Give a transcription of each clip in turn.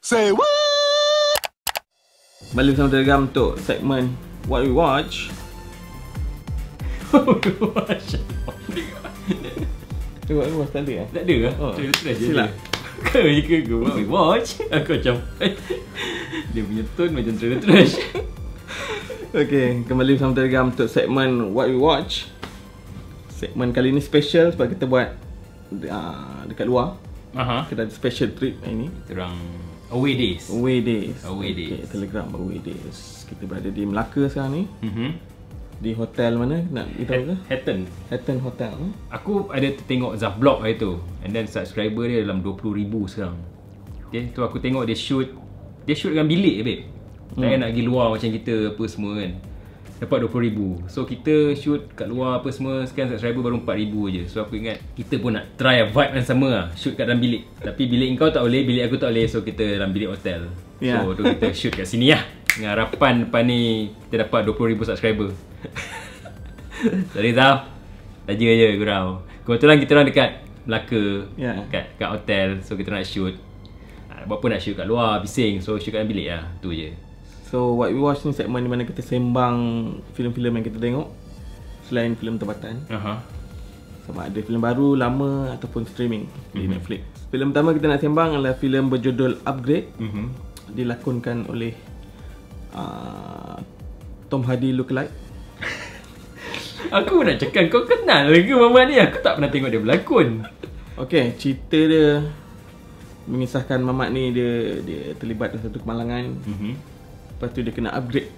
Say what? Balik bersama Telegram untuk segmen What We Watch. Tengok aku tak ada eh? Tak ada lah Oh, Terus terus je silap. Kau je ke go What we watch? Aku macam Dia punya tone macam terus terus Okay, kembali bersama Telegram untuk segmen What We Watch. Segmen kali ni special sebab kita buat uh, dekat luar. Aha. Kita ada special trip hari ni. Terang Away days. Away Days. Away okay, days. Telegram Away Days. Kita berada di Melaka sekarang ni. Mm-hmm. Di hotel mana? Nak beritahu ke? Hatton. Hatton Hotel? Aku ada tengok Zaf Blog hari tu. And then subscriber dia dalam 20,000 sekarang. Okay, tu aku tengok dia shoot. Dia shoot dengan bilik babe. Tak payah nak pergi luar macam kita apa semua kan Dapat 20,000 So kita shoot kat luar apa semua Sekian subscriber baru 4,000 je. So aku ingat Kita pun nak try a vibe yang sama lah. Shoot kat dalam bilik. Tapi bilik kau tak boleh Bilik aku tak boleh. So kita dalam bilik hotel Ya. So tu kita shoot kat sini lah. Dengan harapan lepas ni Kita dapat 20,000 subscriber. Sorry Zaf Saja je kurang Kebetulan kita orang dekat Melaka Ya. kat, kat hotel. So kita nak shoot. Ah, Buat apa nak shoot kat luar Bising. So shoot kat dalam bilik lah. Tu je So What We Watch ni segmen di mana kita sembang filem-filem yang kita tengok Selain filem tempatan. Aha. Sama ada filem baru, lama ataupun streaming di Netflix. Filem pertama kita nak sembang adalah filem berjudul Upgrade. Mm-hmm. Dilakonkan oleh uh, Tom Hardy lookalike. Aku nak cakap kau kenal ke Mama ni? Aku tak pernah tengok dia berlakon. Okay, cerita dia Mengisahkan Mamat ni dia dia terlibat dalam satu kemalangan. Mm-hmm. Lepas tu dia kena upgrade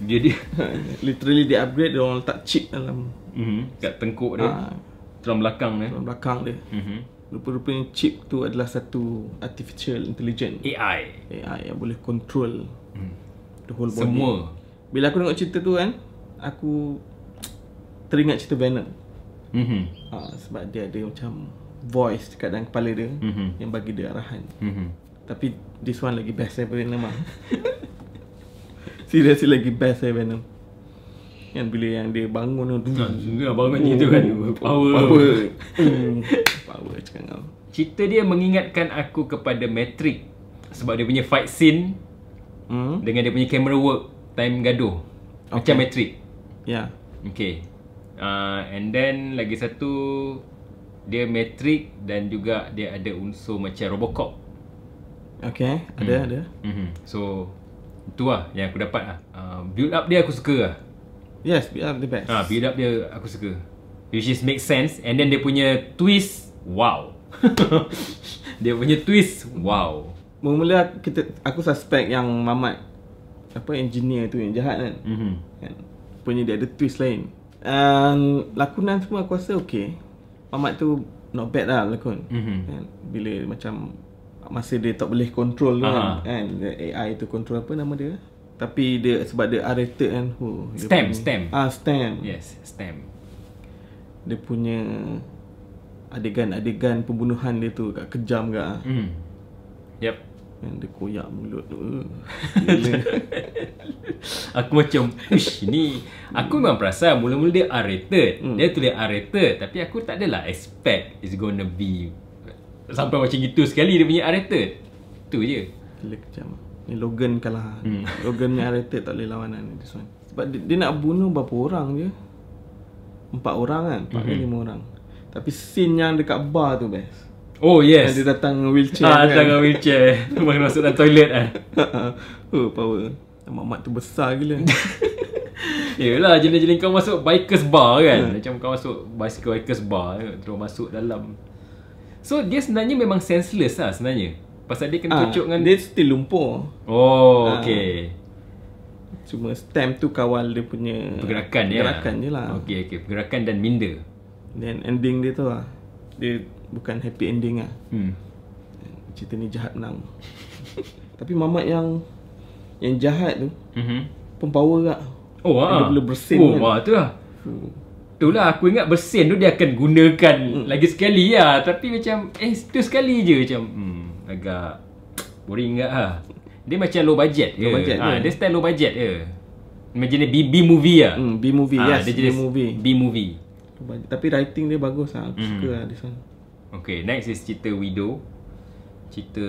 dia Literally dia upgrade Dia orang letak chip dalam mm-hmm. Kat tengkuk dia ah, Tulang belakang dia dalam belakang dia mm-hmm. Rupa-rupanya chip tu adalah satu artificial intelligence AI AI yang boleh control mm. the whole body. Semua Bila aku tengok cerita tu kan, aku teringat cerita Venom. mm-hmm. Ha, sebab dia ada macam voice dekat dalam kepala dia Mhm. yang bagi dia arahan. Mm-hmm. Tapi this one lagi best daripada Venom lah. Seriously lagi best daripada Venom. Yang bila yang dia bangun tu. Ha, Sungguh bangun ni tu kan Power. Power. Hmm, Power cakap kau Cerita dia mengingatkan aku kepada Matrix. Sebab dia punya fight scene hmm? Dengan dia punya camera work Time gaduh. Macam Matrix. Ya. Okay. Uh, And then lagi satu Dia Matrix Dan juga dia ada unsur macam Robocop. Okay Ada ada. Mm-hmm. So Itu lah yang aku dapat lah uh, Build up dia aku suka lah Yes we are the best Ah, build up dia aku suka. Which is make sense and then dia punya twist wow. dia punya twist wow. Mula-mula kita aku suspect yang Mamat apa engineer tu yang jahat kan. Mhm. Kan. Punya dia ada twist lain. Um, lakonan semua aku rasa okey. Mamat tu not bad lah lakon. Mhm. Kan. Bila macam masa dia tak boleh control tu kan. kan. AI tu control apa nama dia? Tapi dia sebab dia R-rated kan. Oh, dia Stem, punya- stem. Ah, stem. Yes, stem. Dia punya adegan-adegan pembunuhan dia tu agak kejam ke. ah. Mhm. Yep. Yang dia koyak mulut tu. Aku macam Ish ni Aku memang perasan Mula-mula dia R-rated hmm. Dia tulis R-rated Tapi aku tak adalah expect It's gonna be Sampai macam gitu sekali Dia punya R-rated Tu je Gila kejam. Ni Logan kalah. Hmm. Logan ni rated tak boleh lawanan ni this one. Sebab dia, dia nak bunuh berapa orang je? Empat orang kan? Empat Mhm. ke lima orang. Tapi scene yang dekat bar tu best. Oh Yes. Yang dia datang wheelchair Ah, kan. Dengan wheelchair Masuk masuk dalam toilet lah oh, power. Mak-mak tu besar gila. Yelah jenis-jenis kau masuk bikers bar kan Macam kau masuk bicycle bikers bar Terus masuk dalam So dia sebenarnya memang senseless lah sebenarnya Pasal dia kena ah, cucuk dengan dia still lumpur. Oh Ah. okay Cuma stem tu kawal dia punya Pergerakan dia Pergerakan je lah. Okay okay Pergerakan dan minda Then ending dia tu lah. Dia bukan happy ending lah. hmm. Cerita ni jahat menang. Tapi mamat yang yang jahat tu mm-hmm. pun power tak. Oh Dia ah. boleh bersin Oh kan? wah tu lah Hmm. Tu lah aku ingat bersin tu dia akan gunakan lagi sekali lah Tapi macam eh tu sekali je macam hmm, agak boring enggak lah Dia macam low budget je Low budget ha, je. Dia style low budget je Macam ni B, movie lah Hmm, B movie. Ah, yes, dia B movie. B movie Tapi writing dia bagus lah. Aku Hmm. suka lah this one. Okay next is cerita Widow Cerita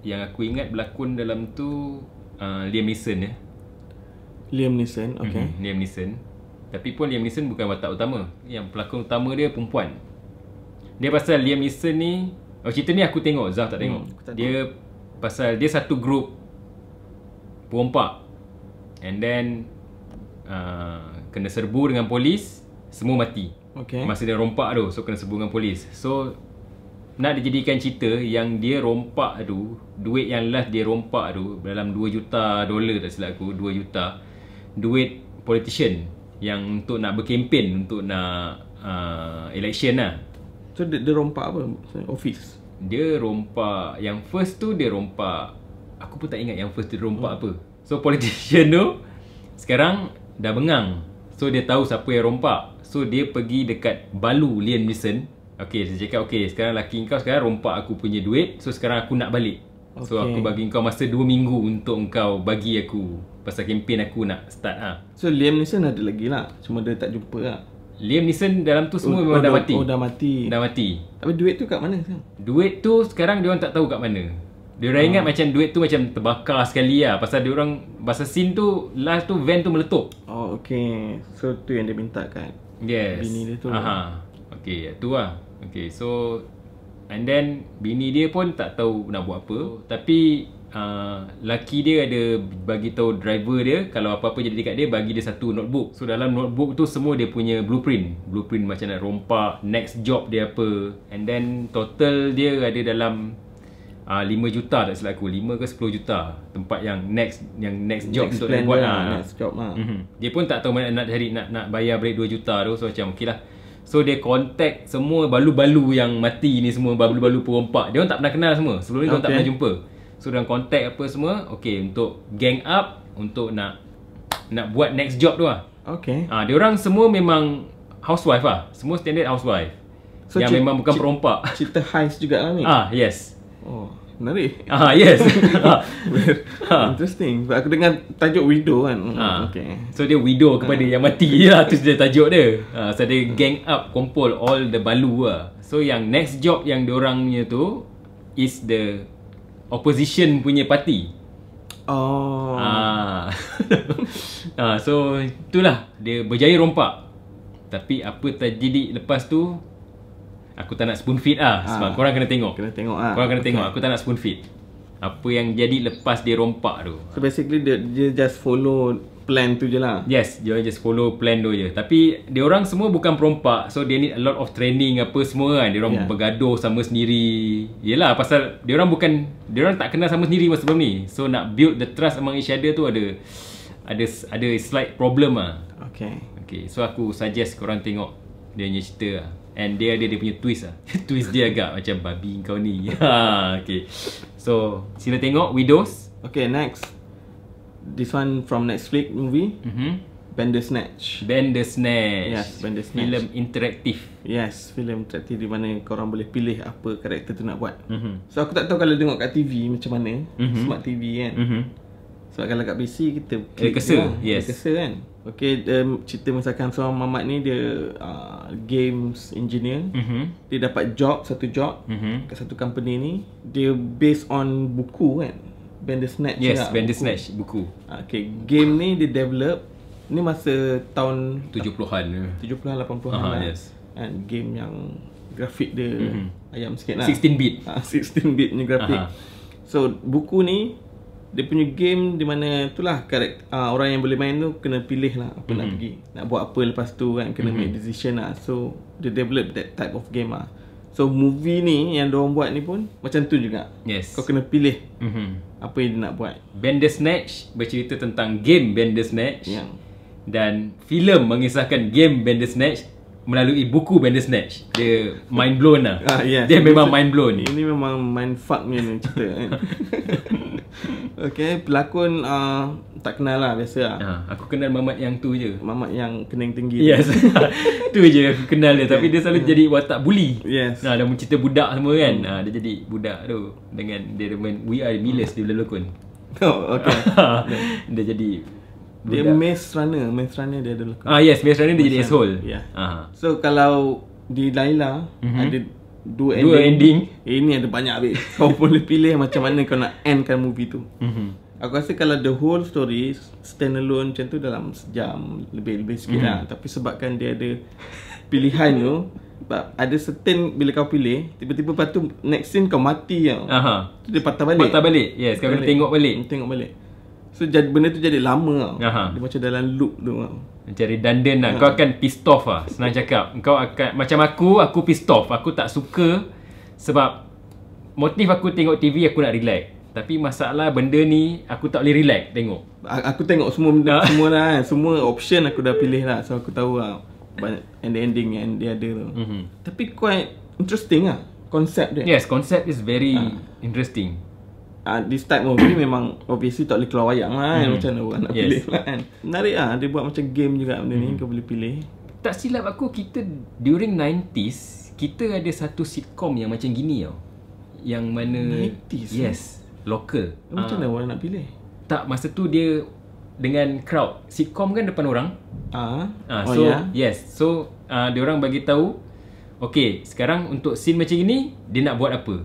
yang aku ingat berlakon dalam tu uh, Liam Neeson ya. Liam Neeson, okay. Mhm, Liam Neeson. Tapi pun Liam Neeson bukan watak utama. Yang pelakon utama dia perempuan. Dia pasal Liam Neeson ni, oh cerita ni aku tengok, Zaf tak tengok. Hmm, tak dia pasal dia satu grup perompak. And then uh, kena serbu dengan polis, semua mati. Okay. Masa dia rompak tu, so kena serbu dengan polis. So nak dijadikan cerita yang dia rompak tu, duit yang last dia rompak tu dalam 2 juta dolar tak silap aku, 2 juta. Duit politician yang untuk nak berkempen untuk nak uh, election lah. So dia, dia rompak apa? Office. Dia rompak Yang first tu dia rompak Aku pun tak ingat yang first tu dia rompak apa So politician tu Sekarang dah bengang So dia tahu siapa yang rompak So dia pergi dekat Balu Liam Neeson Okay dia cakap okay sekarang laki kau sekarang rompak aku punya duit So sekarang aku nak balik So Okay. aku bagi kau masa 2 minggu untuk kau bagi aku Pasal kempen aku nak start ha. So Liam Neeson ada lagi lah. Cuma dia tak jumpa lah. Liam Neeson dalam tu semua Oh, memang oh, dah mati oh, dah mati. Dah mati Tapi duit tu kat mana sekarang? Duit tu sekarang dia orang tak tahu kat mana. Dia orang ingat macam duit tu macam terbakar sekali lah pasal dia orang pasal scene tu last tu van tu meletup. Oh, okay. So tu yang dia minta kan. Yes. Bini dia tu. Aha. Okay, tu lah. Okay, so and then bini dia pun tak tahu nak buat apa. Tapi uh, laki dia ada bagi tahu driver dia kalau apa-apa jadi dekat dia bagi dia satu notebook. So dalam notebook tu semua dia punya blueprint. Blueprint macam nak rompak, next job dia apa. And then total dia ada dalam uh, 5 juta tak silap aku. 5 ke 10 juta tempat yang next yang next job Next untuk dia buat lah. Next job lah. Mhm. Dia pun tak tahu mana nak cari nak nak bayar balik 2 juta tu so macam okey lah. So dia contact semua balu-balu yang mati ni semua balu-balu perompak. Dia orang tak pernah kenal semua. Sebelum ni dia orang tak Okay. pernah jumpa. So dia orang contact apa semua, okey untuk gang up untuk nak nak buat next job tu lah. Okay. Ah, dia orang semua memang housewife lah. Semua standard housewife. So, yang memang bukan perompak. Cerita heist jugalah ni. Ah, yes. Oh, menarik. Ah, yes. Ah. Interesting. Sebab aku dengar tajuk widow kan. Ha. Okay. So dia widow kepada yang mati lah Tu dia tajuk dia ha, So dia gang up Kumpul all the balu lah So yang next job yang diorangnya tu Is the Opposition punya party Oh. Ah, ah, So itulah. Dia berjaya rompak. Tapi apa terjadi lepas tu Aku tak nak spoon feed lah. Sebab Ah. korang kena tengok. Kena tengok ah. Korang kena tengok. Aku tak nak spoon feed. Apa yang jadi lepas dia rompak tu. So basically dia, dia just follow plan tu je lah. Yes, dia just follow plan tu je. Tapi dia orang semua bukan perompak. So they need a lot of training apa semua kan. Dia orang Yeah. bergaduh sama sendiri. Yelah pasal dia orang bukan dia orang tak kenal sama sendiri masa sebelum ni. So nak build the trust among each other tu ada ada ada slight problem ah. Okay. Okay, so aku suggest korang tengok dia punya cerita lah. And dia ada dia punya twist lah. twist dia agak macam babi kau ni. ha, okay. So, sila tengok Widows. Okay, next. This one from Netflix movie. Mhm. Bandersnatch. Bandersnatch. Yes, Bandersnatch. Filem interaktif. Yes, filem interaktif di mana korang boleh pilih apa karakter tu nak buat. Mhm. So aku tak tahu kalau tengok kat TV macam mana. Mhm. Smart TV kan. Mhm. Sebab kalau kat PC kita lah. yes. Dia kan. Okay, um, cerita misalkan seorang mamat ni dia uh, games engineer. Mhm. Dia dapat job, satu job Mhm. kat satu company ni. Dia based on buku kan. Bandersnatch Yes, lah, Bandersnatch buku. buku. Ah, Okay, game ni dia develop ni masa tahun 70-an. 70-an 80-an Aha, lah. yes. And game yang grafik dia Mhm. ayam sikit lah. 16 bit. Ah, 16 bit punya grafik. Aha. So buku ni dia punya game di mana itulah karakter uh, orang yang boleh main tu kena pilih lah apa nak Mhm. pergi. Nak buat apa lepas tu kan kena make decision lah. So dia develop that type of game lah. So movie ni yang diorang buat ni pun macam tu juga. Yes. Kau kena pilih Mhm. Apa yang dia nak buat. Bandersnatch bercerita tentang game Bandersnatch Yang dan filem mengisahkan game Bandersnatch melalui buku Bandersnatch. Dia mind blown lah. Ah, yes. Dia memang mind blown. Ini memang mind fuck ni ni cerita kan. okay, pelakon uh, tak kenal lah biasa lah. Ha, aku kenal Mamat yang tu je. Mamat yang kening tinggi tu. Yes. tu je aku kenal dia tapi dia selalu jadi watak bully. Yes. Nah, dia cerita budak semua kan. Ha, dia jadi budak tu dengan dia main We Are Millers dia berlakon. Oh, okay. dia jadi Dia budak. Maze Runner, Maze Runner dia ada lakon. Ah yes, Maze Runner dia jadi asshole. Ya. Ah. So kalau di Laila Mhm. ada dua ending. Dua ending. Eh, ini ada banyak habis. kau boleh pilih macam mana kau nak endkan movie tu. Mhm. Aku rasa kalau the whole story stand alone macam tu dalam sejam lebih lebih sikit Mhm. lah. Tapi sebabkan dia ada pilihan tu, sebab ada certain bila kau pilih, tiba-tiba lepas tu next scene kau mati tau. Aha. Tu dia patah balik. Patah balik. Yes, kau kena tengok balik. Tengok balik. So jadi, benda tu jadi lama tau. Aha. Dia macam dalam loop tu tau. Macam redundant lah. Kau akan pissed off lah. Senang cakap. Kau akan, macam aku, aku pissed off. Aku tak suka sebab motif aku tengok TV aku nak relax. Tapi masalah benda ni aku tak boleh relax tengok. A- Aku tengok semua benda semua dah kan. Semua option aku dah pilih lah. So aku tahu lah banyak ending-ending yang dia ada tu. Mhm. Tapi quite interesting lah konsep dia. Yes, concept is very interesting. Uh, this type of movie memang obviously tak boleh keluar wayang lah kan. Hmm. Macam mana orang nak Yes. pilih lah kan. Menarik lah. Dia buat macam game juga benda ni. Kau boleh pilih. Tak silap aku kita during 90s kita ada satu sitcom yang macam gini tau. Yang mana 90s, Yes, local. Macam mana orang nak pilih? Tak masa tu dia dengan crowd. Sitcom kan depan orang. Ah, Ah, oh so ya. yes, so uh, dia orang bagi tahu okay, sekarang untuk scene macam ini dia nak buat apa?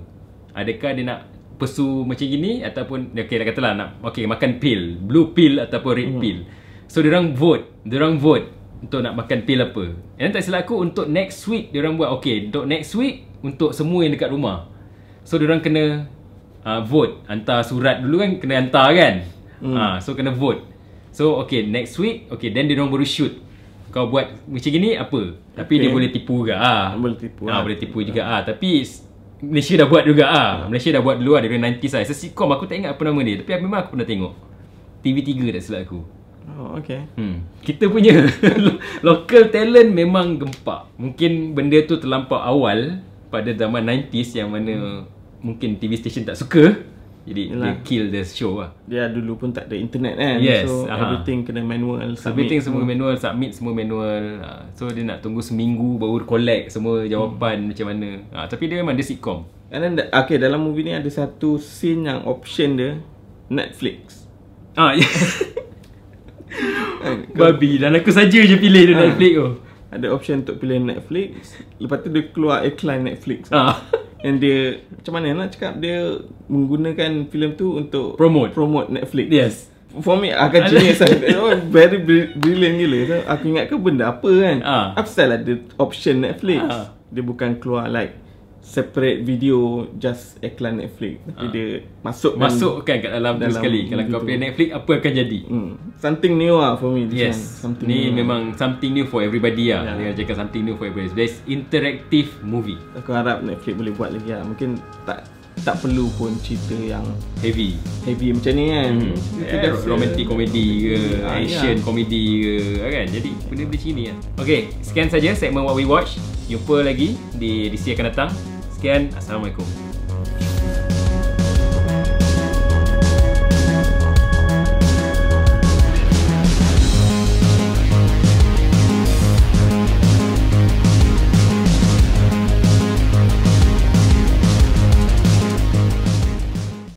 Adakah dia nak pursue macam gini ataupun okey dah katalah nak okey makan pil, blue pill ataupun red Hmm. pill. So dia orang vote, dia orang vote untuk nak makan pil apa. And tak silap aku untuk next week dia orang buat okey, untuk next week untuk semua yang dekat rumah. So dia orang kena uh, vote hantar surat dulu kan kena hantar kan. Hmm. Uh, so kena vote. So okay next week okay then dia orang baru shoot. Kau buat macam gini apa? Tapi Okay. dia boleh tipu juga ah. Boleh tipu Ah lah. boleh tipu juga ah. Tapi s- Malaysia dah buat juga ah. Malaysia dah buat dulu ah dari 90s ah. It's a sitcom aku tak ingat apa nama dia tapi memang aku pernah tengok. TV3 tak silap aku. Oh, okay. Hmm. Kita punya local talent memang gempak. Mungkin benda tu terlampau awal pada zaman 90s yang mana mungkin TV station tak suka. Jadi Yelah. dia kill the show lah. Dia dulu pun tak ada internet kan. Yes, So aha. everything kena manual. So, everything semua manual, submit semua manual. Ha, so dia nak tunggu seminggu baru collect semua jawapan macam mana. Ha, tapi dia memang dia sitcom. And then okay dalam movie ni ada satu scene yang option dia Netflix. Ah, ya. Kan? Babi dan aku saja je pilih dia Netflix tu. Ada option untuk pilih Netflix. Lepas tu dia keluar iklan Netflix. Ah. And dia macam mana nak cakap dia menggunakan filem tu untuk Promote. promote Netflix. Yes. For me akan genius lah. oh, Very bri- brilliant gila so, Aku ingat ke benda apa kan Ah. Asal ada option Netflix Ah. Dia bukan keluar like Separate video Just iklan Netflix Tapi dia Masukkan Masukkan kat dalam, tu Dalam sekali. Kalau kau pilih Netflix apa akan jadi? hmm. Something new lah for me this Yes. one. Something Ni new. memang something new for everybody lah. Yeah. Dia cakap something new for everybody. There's interactive movie. Aku harap Netflix boleh buat lagi lah Mungkin tak tak perlu pun cerita yang Heavy. heavy macam ni kan Hmm. Biasa- romantic comedy ke, Ah, action ya. comedy ke kan. Jadi benda-benda macam ni kan. Okay, sekian saja segmen What We Watch. Jumpa lagi di edisi akan datang. Sekian, Assalamualaikum.